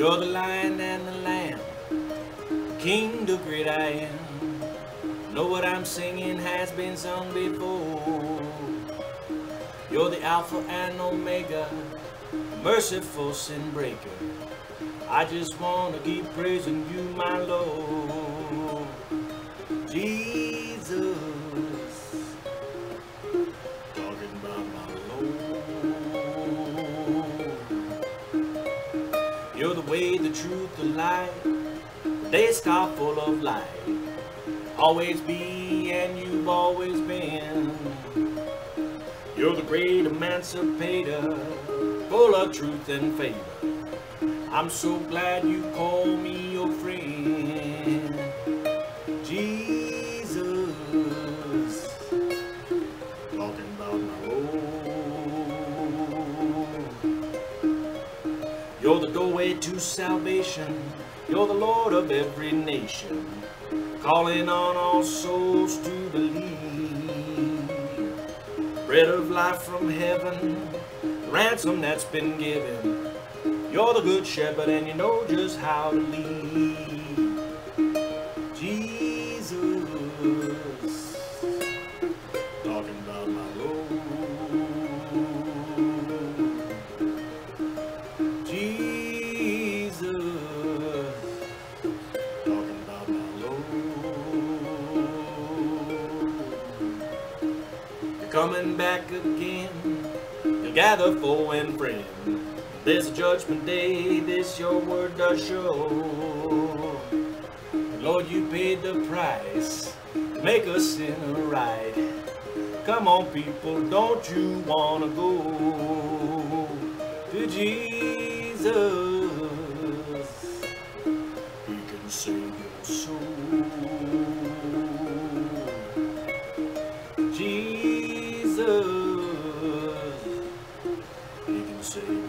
You're the lion and the lamb, king, the great I am. Know what I'm singing has been sung before. You're the Alpha and Omega, merciful sin breaker. I just want to keep praising you, my Lord. Jesus. You're the way, the truth, the light. Day star full of light. Always be and you've always been. You're the great emancipator, full of truth and favor. I'm so glad you call me your friend. You're the doorway to salvation. You're the Lord of every nation. Calling on all souls to believe. Bread of life from heaven. Ransom that's been given. You're the good shepherd and you know just how to lead. Coming back again. You'll gather foe and friend. This judgment day, this your word does show. Lord, you paid the price to make a sinner right. Come on, people, don't you wanna go to Jesus? soon.